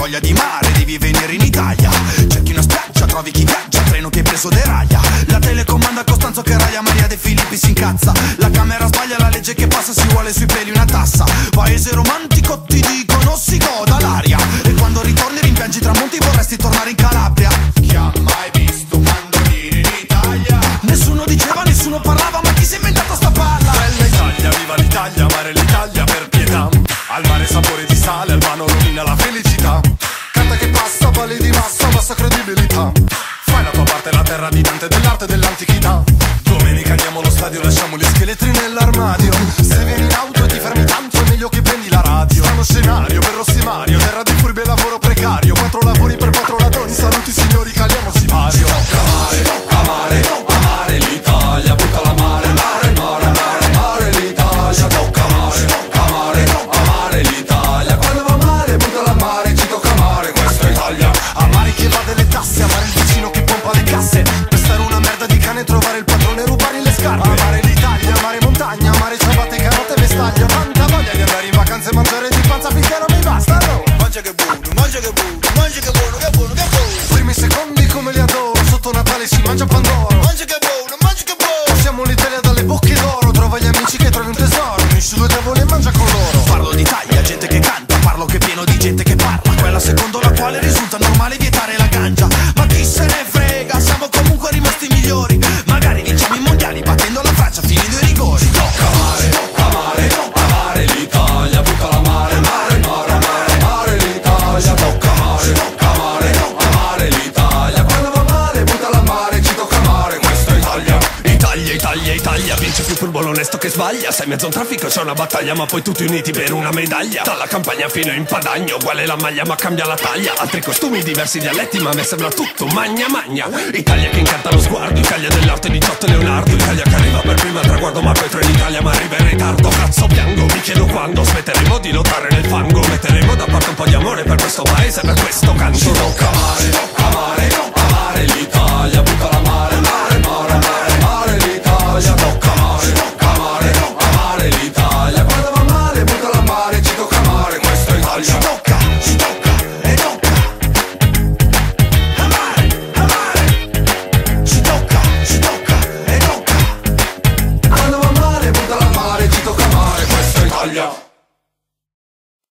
voglia di mare, devi venire in Italia. Cerchi una spiaggia, trovi chi viaggia, treno che hai preso deraia. La telecomanda Costanzo che raia, Maria De Filippi si incazza. La camera sbaglia, la legge che passa, si vuole sui peli una tassa. Paese romantico, ti dicono si goda l'aria. E quando ritorni rimpiangi tramonti, vorresti tornare in Calabria. Sale, al mano rovina la felicità. Carta che passa, vale di massa, bassa credibilità. Fai la tua parte, la terra di Dante, dell'arte dell'antichità. Domenica andiamo allo stadio, lasciamo gli scheletri nell'armadio. Se vieni in auto scarpe Amare l'Italia, amare montagna, amare ciabatte, carote e vestaglia Tanta voglia di andare in vacanza e mangiare di panza finché non mi basta, no Mangia che buono, mangia che buono, mangia che buono, che buono, che buono. Primi secondi come li adoro, sotto Natale si mangia pandoro Mangia che buono, mangia che buono. Siamo l'Italia dalle bocche d'oro Trova gli amici che trovi un tesoro Unisci due diavoli e mangia con loro Parlo d'Italia, gente che canta, parlo che è pieno di gente che parla. Quella secondo la quale risulta normale vietare la ganja. Ma chi se ne frega, Italia, Italia, vince più furbo l'onesto che sbaglia. Sei mezzo un traffico, c'è una battaglia Ma poi tutti uniti per una medaglia. Dalla campagna fino in Padagno Uguale la maglia ma cambia la taglia. Altri costumi, diversi dialetti Ma a me sembra tutto magna magna. Italia che incanta lo sguardo Italia dell'arte 18 Leonardo. Italia che arriva per prima al traguardo Ma poi in Italia ma arriva in ritardo. Cazzo piango, mi chiedo quando Smetteremo di lottare nel fango. Metteremo da parte un po' di amore per questo paese Per questo canto. Tocca amare, Italia.